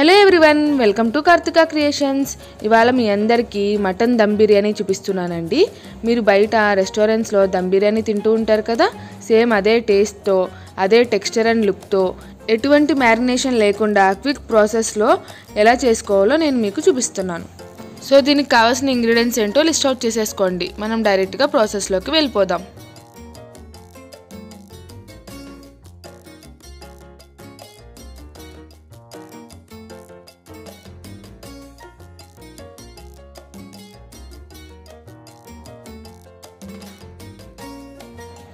Hello everyone welcome to Karthika creations. ఇవాళ మీ అందరికీ మటన్ దమ్ బిర్యానీ చూపిస్తున్నానండి. మీరు బయట రెస్టారెంట్స్లో దమ్ బిర్యానీ తింటూ ఉంటారు కదా సేమ్ అదే టేస్ట్తో అదే టెక్స్చర్ అండ్ లుక్తో ఎటువంటి మ్యారినేషన్ లేకుండా క్విక్ ప్రాసెస్లో ఎలా చేసుకోవాలో నేను మీకు చూపిస్తున్నాను. సో దీనికి కావాల్సిన ఇంగ్రీడియంట్స్ ఏంటో లిస్ట్ అవుట్ చేసేసుకోండి. మనం డైరెక్ట్గా ప్రాసెస్లోకి వెళ్ళిపోదాం.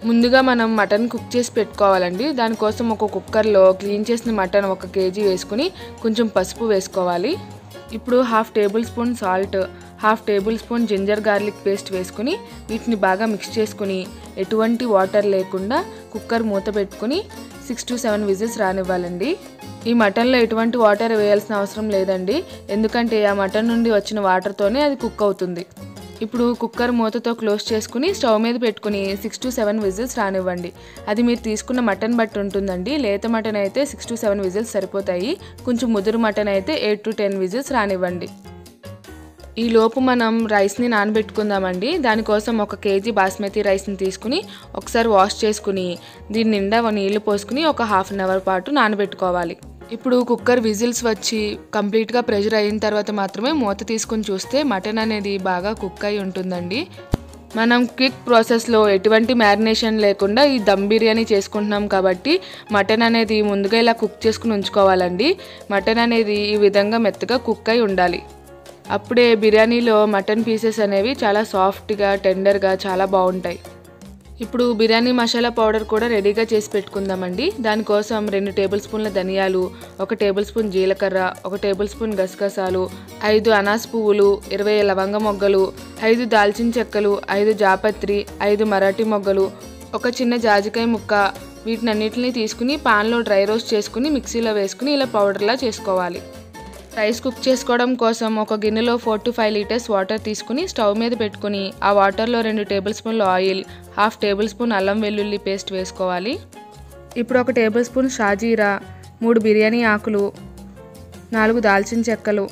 ముందుగా మనం మటన్ కుక్ చేసి పెట్టుకోవాలండి. దానికోసం ఒక కుక్కర్లో క్లీన్ చేసిన మటన్ ఒక కేజీ వేసుకుని కొంచెం పసుపు వేసుకోవాలి. ఇప్పుడు half tablespoon salt half tablespoon ginger garlic paste వేసుకుని వీటిని బాగా మిక్స్ చేసుకుని ఎటువంటి వాటర్ లేకుండా కుక్కర్ మూత పెట్టుకుని సిక్స్ టు సెవెన్ విజిల్స్ రానివ్వాలండి. ఈ మటన్లో ఎటువంటి వాటర్ వేయాల్సిన అవసరం లేదండి. ఎందుకంటే ఆ మటన్ నుండి వచ్చిన వాటర్తోనే అది కుక్ అవుతుంది. ఇప్పుడు కుక్కర్ మూతతో క్లోజ్ చేసుకుని స్టవ్ మీద పెట్టుకుని సిక్స్ టు సెవెన్ విజిల్స్ రానివ్వండి. అది మీరు తీసుకున్న మటన్ బట్టి ఉంటుందండి. లేత మటన్ అయితే సిక్స్ టు సెవెన్ విజిల్స్ సరిపోతాయి. కొంచెం ముదురు మటన్ అయితే ఎయిట్ టు టెన్ విజిల్స్ రానివ్వండి. ఈ లోపు మనం రైస్ని నానబెట్టుకుందామండి. దానికోసం ఒక కేజీ బాస్మతి రైస్ని తీసుకుని ఒకసారి వాష్ చేసుకుని దీని నిండా నీళ్ళు పోసుకుని ఒక హాఫ్ అన్ అవర్ పాటు నానబెట్టుకోవాలి. ఇప్పుడు కుక్కర్ విజిల్స్ వచ్చి కంప్లీట్గా ప్రెషర్ అయిన తర్వాత మాత్రమే మూత తీసుకుని చూస్తే మటన్ అనేది బాగా కుక్ అయి ఉంటుందండి. మనం క్విక్ ప్రాసెస్లో ఎటువంటి మ్యారినేషన్ లేకుండా ఈ దమ్ బిర్యానీ చేసుకుంటున్నాం కాబట్టి మటన్ అనేది ముందుగా ఇలా కుక్ చేసుకుని ఉంచుకోవాలండి. మటన్ అనేది ఈ విధంగా మెత్తగా కుక్ అయి ఉండాలి. అప్పుడే బిర్యానీలో మటన్ పీసెస్ అనేవి చాలా సాఫ్ట్గా టెండర్గా చాలా బాగుంటాయి. ఇప్పుడు బిర్యానీ మసాలా పౌడర్ కూడా రెడీగా చేసి పెట్టుకుందామండి. దానికోసం రెండు టేబుల్ స్పూన్ల ధనియాలు ఒక టేబుల్ స్పూన్ జీలకర్ర ఒక టేబుల్ స్పూన్ గసగసాలు ఐదు అనాస్ పువ్వులు ఇరవై లవంగ మొగ్గలు ఐదు దాల్చిన చెక్కలు ఐదు జాపత్రి ఐదు మరాఠీ మొగ్గలు ఒక చిన్న జాజికాయ ముక్క. వీటినన్నిటిని తీసుకుని పాన్లో డ్రై రోస్ట్ చేసుకుని మిక్సీలో వేసుకుని ఇలా పౌడర్లా చేసుకోవాలి. రైస్ కుక్ చేసుకోవడం కోసం ఒక గిన్నెలో four to five litres water తీసుకుని స్టవ్ మీద పెట్టుకుని ఆ వాటర్లో రెండు టేబుల్ స్పూన్లు ఆయిల్ హాఫ్ టేబుల్ స్పూన్ అల్లం వెల్లుల్లి పేస్ట్ వేసుకోవాలి. ఇప్పుడు ఒక టేబుల్ స్పూన్ షాజీరా మూడు బిర్యానీ ఆకులు నాలుగు దాల్చిన చెక్కలు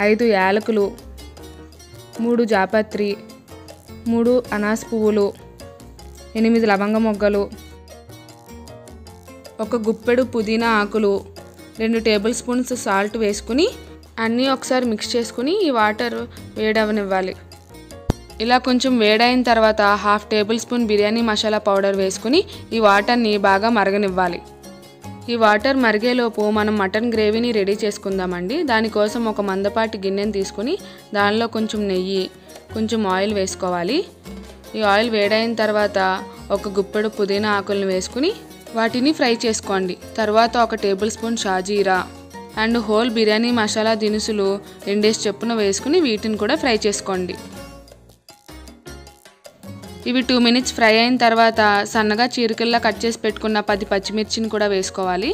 ఐదు యాలకులు మూడు జాపత్రి మూడు అనాస్ పువ్వులు ఎనిమిది లవంగ మొగ్గలు ఒక గుప్పెడు పుదీనా ఆకులు రెండు టేబుల్ స్పూన్స్ సాల్ట్ వేసుకుని అన్నీ ఒకసారి మిక్స్ చేసుకుని ఈ వాటర్ వేడవనివ్వాలి. ఇలా కొంచెం వేడైన తర్వాత half tablespoon biryani masala powder వేసుకుని ఈ వాటర్ని బాగా మరగనివ్వాలి. ఈ వాటర్ మరిగేలోపు మనం మటన్ గ్రేవీని రెడీ చేసుకుందామండి. దానికోసం ఒక మందపాటి గిన్నెని తీసుకుని దానిలో కొంచెం నెయ్యి కొంచెం ఆయిల్ వేసుకోవాలి. ఈ ఆయిల్ వేడైన తర్వాత ఒక గుప్పెడు పుదీనా ఆకులను వేసుకుని వాటిని ఫ్రై చేసుకోండి. తర్వాత ఒక టేబుల్ స్పూన్ షాజీరా అండ్ హోల్ బిర్యానీ మసాలా దినుసులు రెండేసి చెప్పున వేసుకుని వీటిని కూడా ఫ్రై చేసుకోండి. ఇవి టూ మినిట్స్ ఫ్రై అయిన తర్వాత సన్నగా చీరికల్లా కట్ చేసి పెట్టుకున్న పది పచ్చిమిర్చిని కూడా వేసుకోవాలి.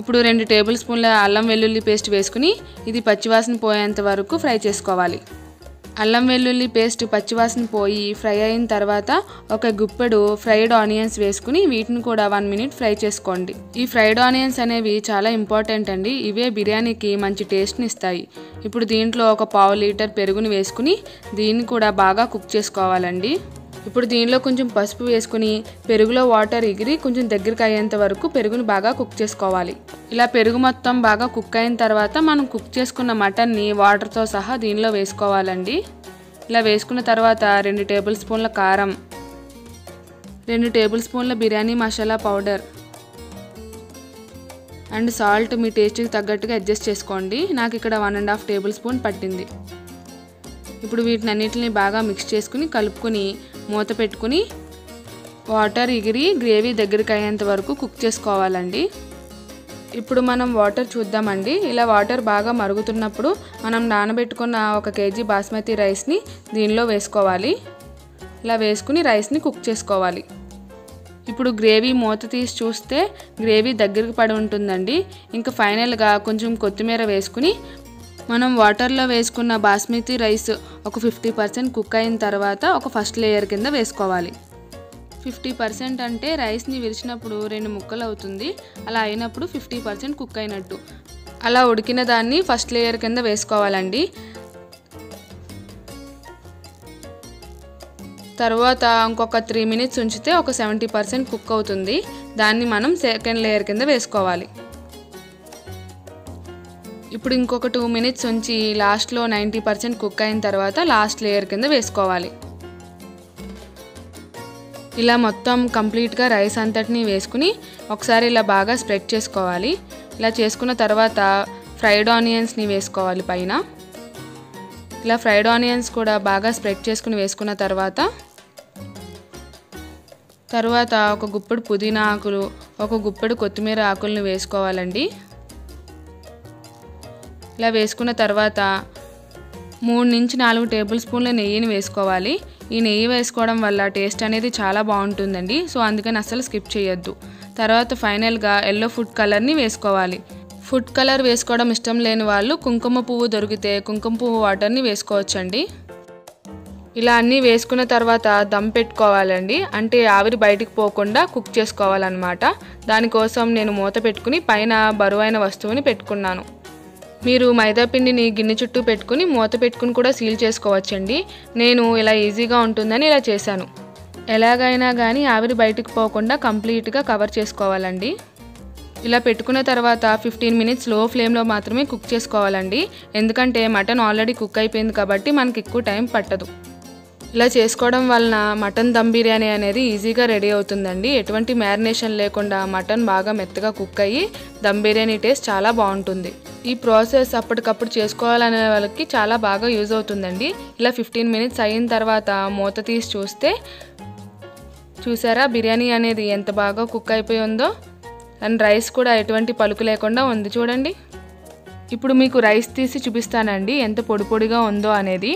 ఇప్పుడు రెండు టేబుల్ స్పూన్ల అల్లం వెల్లుల్లి పేస్ట్ వేసుకుని ఇది పచ్చివాసన పోయేంత వరకు ఫ్రై చేసుకోవాలి. అల్లం వెల్లుల్లి పేస్ట్ పచ్చివాసన పోయి ఫ్రై అయిన తర్వాత ఒక గుప్పెడు ఫ్రైడ్ ఆనియన్స్ వేసుకుని వీటిని కూడా వన్ మినిట్ ఫ్రై చేసుకోండి. ఈ ఫ్రైడ్ ఆనియన్స్ అనేవి చాలా ఇంపార్టెంట్ అండి. ఇవే బిర్యానీకి మంచి టేస్ట్ని ఇస్తాయి. ఇప్పుడు దీంట్లో ఒక పావు లీటర్ పెరుగుని వేసుకుని దీన్ని కూడా బాగా కుక్ చేసుకోవాలండి. ఇప్పుడు దీనిలో కొంచెం పసుపు వేసుకుని పెరుగులో వాటర్ ఎగిరి కొంచెం దగ్గరికి అయ్యేంత వరకు పెరుగుని బాగా కుక్ చేసుకోవాలి. ఇలా పెరుగు మొత్తం బాగా కుక్ అయిన తర్వాత మనం కుక్ చేసుకున్న మటన్ని వాటర్తో సహా దీనిలో వేసుకోవాలండి. ఇలా వేసుకున్న తర్వాత రెండు టేబుల్ స్పూన్ల కారం రెండు టేబుల్ స్పూన్ల biryani masala powder and salt మీ టేస్ట్కి తగ్గట్టుగా అడ్జస్ట్ చేసుకోండి. నాకు ఇక్కడ one and half tablespoon పట్టింది. ఇప్పుడు వీటిని అన్నిటిని బాగా మిక్స్ చేసుకుని కలుపుకొని మూత పెట్టుకుని వాటర్ ఎగిరి గ్రేవీ దగ్గరికి అయ్యేంత వరకు కుక్ చేసుకోవాలండి. ఇప్పుడు మనం వాటర్ చూద్దామండి. ఇలా వాటర్ బాగా మరుగుతున్నప్పుడు మనం నానబెట్టుకున్న ఒక కేజీ బాస్మతి రైస్ని దీనిలో వేసుకోవాలి. ఇలా వేసుకుని రైస్ని కుక్ చేసుకోవాలి. ఇప్పుడు గ్రేవీ మూత తీసి చూస్తే గ్రేవీ దగ్గరికి పడి ఉంటుందండి. ఇంకా ఫైనల్గా కొంచెం కొత్తిమీర వేసుకుని మనం వాటర్లో వేసుకున్న బాస్మతి రైస్ ఒక ఫిఫ్టీ పర్సెంట్ కుక్ అయిన తర్వాత ఒక ఫస్ట్ లేయర్ కింద వేసుకోవాలి. ఫిఫ్టీ పర్సెంట్ అంటే రైస్ని విరిచినప్పుడు రెండు ముక్కలు అవుతుంది అలా అయినప్పుడు ఫిఫ్టీ పర్సెంట్ కుక్ అయినట్టు. అలా ఉడికిన దాన్ని ఫస్ట్ లేయర్ కింద వేసుకోవాలండి. తర్వాత ఇంకొక త్రీ మినిట్స్ ఉంచితే ఒక సెవెంటీ పర్సెంట్ కుక్ అవుతుంది. దాన్ని మనం సెకండ్ లేయర్ కింద వేసుకోవాలి. ఇప్పుడు ఇంకొక టూ మినిట్స్ ఉంచి లాస్ట్లో నైంటీ పర్సెంట్ కుక్ అయిన తర్వాత లాస్ట్ లేయర్ కింద వేసుకోవాలి. ఇలా మొత్తం కంప్లీట్గా రైస్ అంతటిని వేసుకుని ఒకసారి ఇలా బాగా స్ప్రెడ్ చేసుకోవాలి. ఇలా చేసుకున్న తర్వాత ఫ్రైడ్ ఆనియన్స్ని వేసుకోవాలి పైన. ఇలా ఫ్రైడ్ ఆనియన్స్ కూడా బాగా స్ప్రెడ్ చేసుకుని వేసుకున్న తర్వాత తర్వాత ఒక గుప్పడు పుదీనా ఆకులు ఒక గుప్పడు కొత్తిమీర ఆకులను వేసుకోవాలండి. ఇలా వేసుకున్న తర్వాత మూడు నుంచి నాలుగు టేబుల్ స్పూన్ల నెయ్యిని వేసుకోవాలి. ఈ నెయ్యి వేసుకోవడం వల్ల టేస్ట్ అనేది చాలా బాగుంటుందండి. సో అందుకని అస్సలు స్కిప్ చేయొద్దు. తర్వాత ఫైనల్గా ఎల్లో ఫుడ్ కలర్ని వేసుకోవాలి. ఫుడ్ కలర్ వేసుకోవడం ఇష్టం లేని వాళ్ళు కుంకుమ పువ్వు దొరికితే కుంకుమ పువ్వు వాటర్ని వేసుకోవచ్చండి. ఇలా అన్నీ వేసుకున్న తర్వాత దమ్ పెట్టుకోవాలండి. అంటే ఆవిరి బయటికి పోకుండా కుక్ చేసుకోవాలన్నమాట. దానికోసం నేను మూత పెట్టుకుని పైన బరువైన వస్తువుని పెట్టుకున్నాను. మీరు మైదాపిండిని గిన్నె చుట్టూ పెట్టుకుని మూత పెట్టుకుని కూడా సీల్ చేసుకోవచ్చండి. నేను ఇలా ఈజీగా ఉంటుందని ఇలా చేశాను. ఎలాగైనా కానీ ఆవిరి బయటకు పోకుండా కంప్లీట్గా కవర్ చేసుకోవాలండి. ఇలా పెట్టుకున్న తర్వాత ఫిఫ్టీన్ మినిట్స్లో ఫ్లేమ్లో మాత్రమే కుక్ చేసుకోవాలండి. ఎందుకంటే మటన్ ఆల్రెడీ కుక్ అయిపోయింది కాబట్టి మనకి ఎక్కువ టైం పట్టదు. ఇలా చేసుకోవడం వలన మటన్ దమ్ బిర్యానీ అనేది ఈజీగా రెడీ అవుతుందండి. ఎటువంటి మ్యారినేషన్ లేకుండా మటన్ బాగా మెత్తగా కుక్ అయ్యి దమ్ బిర్యానీ టేస్ట్ చాలా బాగుంటుంది. ఈ ప్రాసెస్ అప్పటికప్పుడు చేసుకోవాలనే వాళ్ళకి చాలా బాగా యూజ్ అవుతుందండి. ఇలా ఫిఫ్టీన్ మినిట్స్ అయిన తర్వాత మూత తీసి చూస్తే చూసారా బిర్యానీ అనేది ఎంత బాగా కుక్ అయిపోయి ఉందో? అండ్ రైస్ కూడా ఎటువంటి పలుకు లేకుండా ఉంది చూడండి. ఇప్పుడు మీకు రైస్ తీసి చూపిస్తానండి. ఎంత పొడి పొడిగా ఉందో అనేది.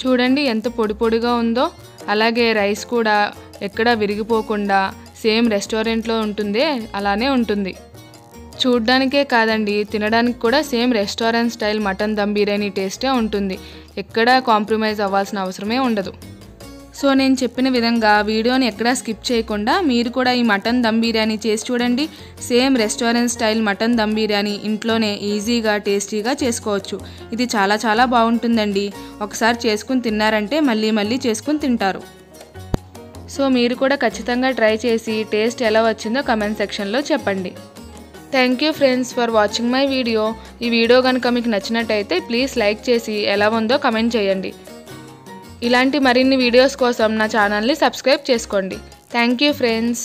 చూడండి ఎంత పొడి పొడిగా ఉందో. అలాగే రైస్ కూడా ఎక్కడ విరిగిపోకుండా సేమ్ రెస్టారెంట్లో ఉంటుందే అలానే ఉంటుంది. చూడ్డానికే కాదండి తినడానికి కూడా same restaurant style mutton dum biryani టేస్టే ఉంటుంది. ఎక్కడా కాంప్రమైజ్ అవ్వాల్సిన అవసరమే ఉండదు. సో నేను చెప్పిన విధంగా వీడియోని ఎక్కడా స్కిప్ చేయకుండా మీరు కూడా ఈ మటన్ దమ్ బిర్యానీ చేసి చూడండి. Same restaurant style mutton dum biryani ఇంట్లోనే ఈజీగా టేస్టీగా చేసుకోవచ్చు. ఇది చాలా చాలా బాగుంటుందండి. ఒకసారి చేసుకుని తిన్నారంటే మళ్ళీ మళ్ళీ చేసుకుని తింటారు. సో మీరు కూడా ఖచ్చితంగా ట్రై చేసి టేస్ట్ ఎలా వచ్చిందో కమెంట్ సెక్షన్లో చెప్పండి. Thank you friends for watching my video. ఈ వీడియో కనుక మీకు నచ్చినట్టయితే ప్లీజ్ లైక్ చేసి ఎలా ఉందో కమెంట్ చేయండి. ఇలాంటి మరిన్ని వీడియోస్ కోసం నా ఛానల్ని సబ్స్క్రైబ్ చేసుకోండి. Thank you friends